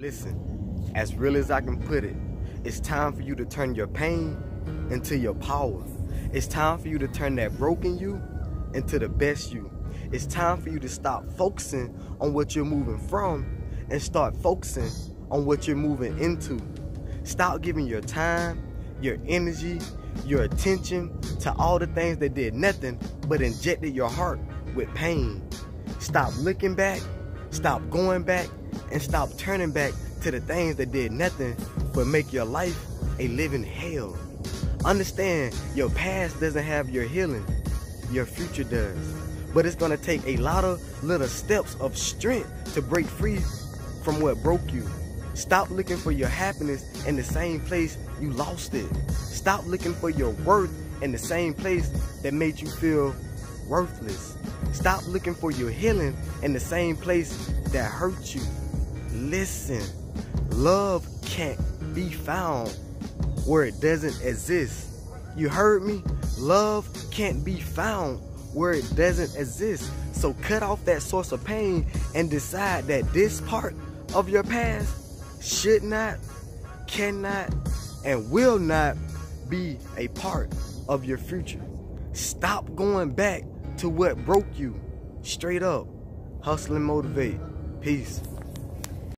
Listen, as real as I can put it, it's time for you to turn your pain into your power. It's time for you to turn that broken you into the best you. It's time for you to stop focusing on what you're moving from and start focusing on what you're moving into. Stop giving your time, your energy, your attention to all the things that did nothing but injected your heart with pain. Stop looking back, stop going back, and stop turning back to the things that did nothing but make your life a living hell. Understand your past doesn't have your healing, your future does. But it's gonna take a lot of little steps of strength to break free from what broke you. Stop looking for your happiness in the same place you lost it. Stop looking for your worth in the same place that made you feel worthless. Stop looking for your healing in the same place that hurt you. Listen, love can't be found where it doesn't exist. You heard me? Love can't be found where it doesn't exist. So cut off that source of pain and decide that this part of your past should not, cannot, and will not be a part of your future. Stop going back to what broke you. Straight up. Hustle and motivate. Peace.